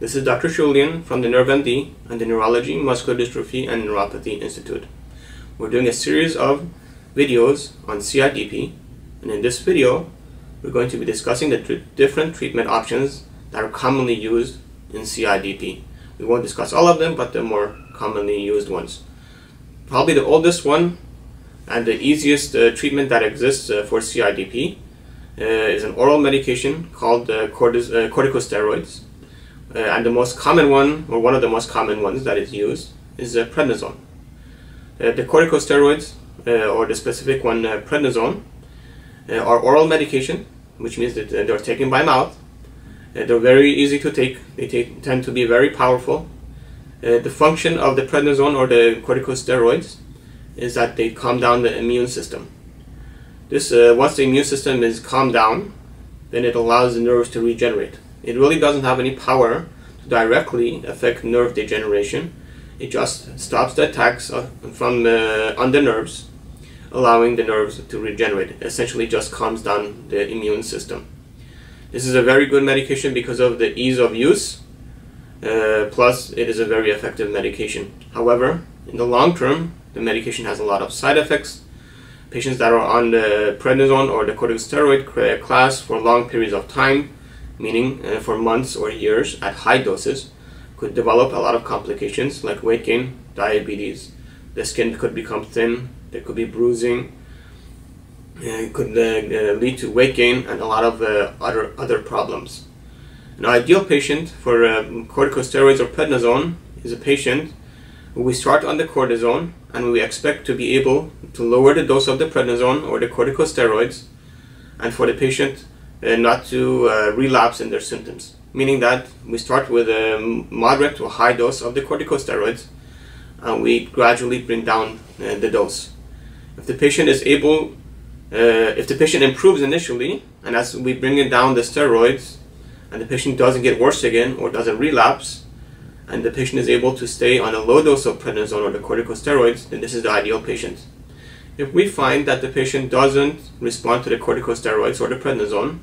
This is Dr. Shulian from the NerveMD and the Neurology, Muscular Dystrophy and Neuropathy Institute. We're doing a series of videos on CIDP and in this video we're going to be discussing the tr different treatment options that are commonly used in CIDP. We won't discuss all of them but the more commonly used ones. Probably the oldest one and the easiest uh, treatment that exists uh, for CIDP uh, is an oral medication called uh, uh, corticosteroids. Uh, and the most common one, or one of the most common ones that is used, is uh, prednisone. Uh, the corticosteroids, uh, or the specific one, prednisone, are oral medication, which means that they're taken by mouth. they're very easy to take. They take, tend to be very powerful. the function of the prednisone or the corticosteroids is that they calm down the immune system. This, uh, once the immune system is calmed down, then it allows the nerves to regenerate. It really doesn't have any power to directly affect nerve degeneration. It just stops the attacks from uh, on the nerves, allowing the nerves to regenerate. It Essentially, just calms down the immune system. This is a very good medication because of the ease of use. Uh, plus, it is a very effective medication. However, in the long term, the medication has a lot of side effects Patients that are on the prednisone or the corticosteroid class for long periods of time, meaning uh, for months or years at high doses, could develop a lot of complications like weight gain, diabetes. The skin could become thin, there could be bruising, uh, it could uh, uh lead to weight gain and a lot of uh, other, other problems. An ideal patient for um, corticosteroids or prednisone is a patient we start on the cortisone and we expect to be able to lower the dose of the prednisone or the corticosteroids and for the patient uh, not to uh, relapse in their symptoms. Meaning that we start with a moderate to high dose of the corticosteroids and we gradually bring down uh, the dose. If the patient is able, uh, if the patient improves initially and as we bring it down the steroids and the patient doesn't get worse again or doesn't relapse, and the patient is able to stay on a low dose of prednisone or the corticosteroids, then this is the ideal patient. If we find that the patient doesn't respond to the corticosteroids or the prednisone,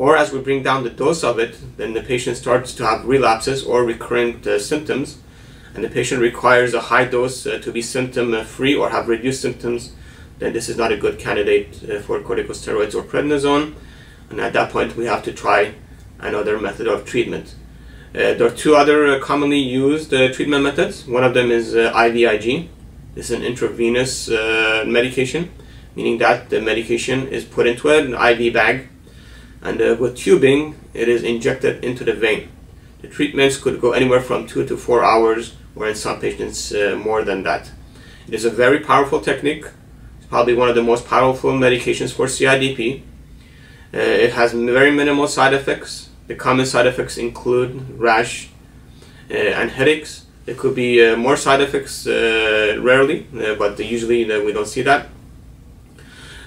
or as we bring down the dose of it, then the patient starts to have relapses or recurrent uh, symptoms, and the patient requires a high dose uh, to be symptom free or have reduced symptoms, then this is not a good candidate uh, for corticosteroids or prednisone, and at that point we have to try another method of treatment. Uh, there are two other uh, commonly used uh, treatment methods. One of them is IVIG. This is an intravenous medication, meaning that the medication is put into an IV bag, and with tubing, it is injected into the vein. The treatments could go anywhere from two to four hours, or in some patients more than that. It is a very powerful technique. It's probably one of the most powerful medications for CIDP. Uh, it has very minimal side effects. The common side effects include rash uh, and headaches. There could be uh, more side effects uh, rarely, but usually we don't see that.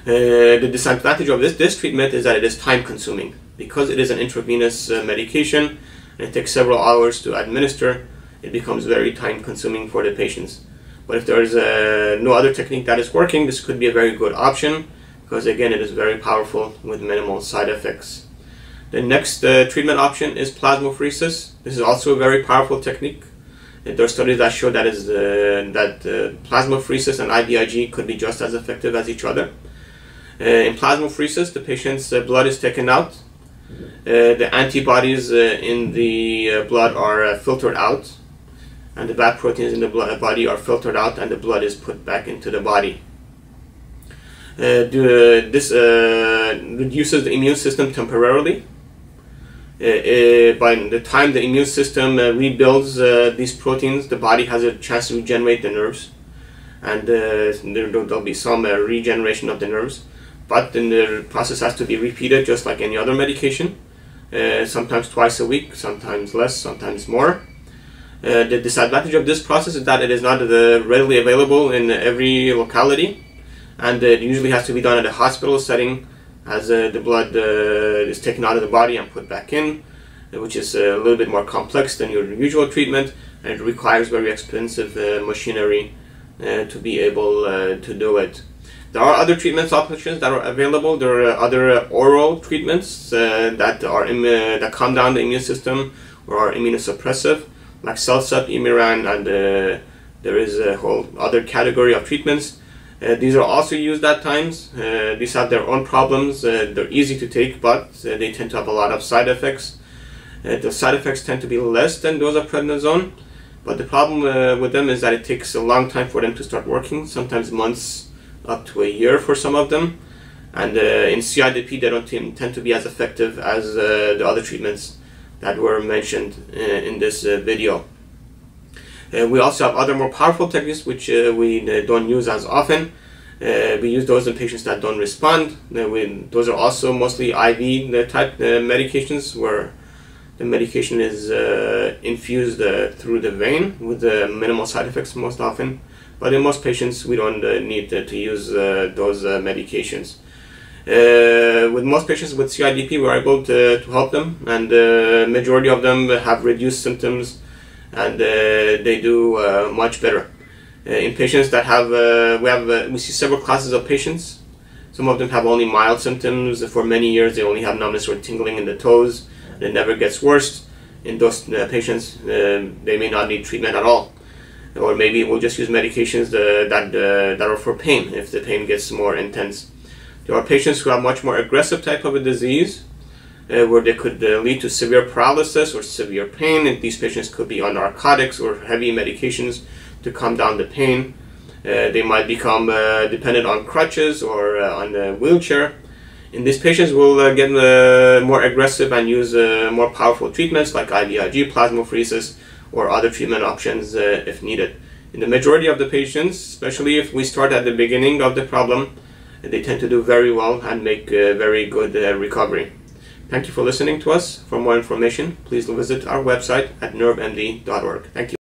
The disadvantage of this, this treatment is that it is time consuming. Because it is an intravenous medication and it takes several hours to administer, it becomes very time consuming for the patients. But if there is uh, no other technique that is working, this could be a very good option because again, it is very powerful with minimal side effects. The next uh, treatment option is plasmapheresis. This is also a very powerful technique. There are studies that show that is uh, that uh, plasmapheresis and IVIG could be just as effective as each other. Uh, in plasmapheresis, the patient's uh, blood is taken out. Uh, the antibodies in the blood are filtered out, and the bad proteins in the blood, body are filtered out, and the blood is put back into the body. this reduces the immune system temporarily uh, uh, by the time the immune system uh, rebuilds these proteins, the body has a chance to regenerate the nerves, and there, will be some regeneration of the nerves. But then the process has to be repeated, just like any other medication. sometimes twice a week, sometimes less, sometimes more. Uh, the disadvantage of this process is that it is not uh, readily available in every locality and it usually has to be done at a hospital setting as uh, the blood uh, is taken out of the body and put back in, which is a little bit more complex than your usual treatment, and it requires very expensive uh, machinery to be able to do it. There are other treatment options that are available. There are other oral treatments that are in, that calm down the immune system or are immunosuppressive, like CellCept, Imuran, and uh, there is a whole other category of treatments. Uh, these are also used at times. Uh, these have their own problems. Uh, they're easy to take, but uh, they tend to have a lot of side effects. Uh, the side effects tend to be less than those of prednisone, but the problem with them is that it takes a long time for them to start working, sometimes months up to a year for some of them. And uh, in CIDP, they don't tend to be as effective as uh, the other treatments that were mentioned uh, in this video. Uh, we also have other more powerful techniques which uh, we uh, don't use as often. we use those in patients that don't respond. We, those are also mostly IV type medications where the medication is infused through the vein with minimal side effects most often. But in most patients, we don't need to use those medications. Uh, with most patients with CIDP, we're able to, to help them, and the uh, majority of them have reduced symptoms and uh, they do uh, much better. Uh, in patients that have, we have, we see several classes of patients. Some of them have only mild symptoms. For many years, they only have numbness or tingling in the toes. And it never gets worse. In those patients, they may not need treatment at all or maybe we'll just use medications that, that, that are for pain if the pain gets more intense. There are patients who have much more aggressive type of a disease uh, where they could uh, lead to severe paralysis or severe pain. And these patients could be on narcotics or heavy medications to calm down the pain. Uh, they might become uh, dependent on crutches or uh, on a wheelchair. And these patients will uh, get more aggressive and use more powerful treatments like IVIG, plasmapheresis, or other treatment options uh, if needed. In the majority of the patients, especially if we start at the beginning of the problem, they tend to do very well and make a very good uh, recovery. Thank you for listening to us. For more information, please visit our website at nervemd.org. Thank you.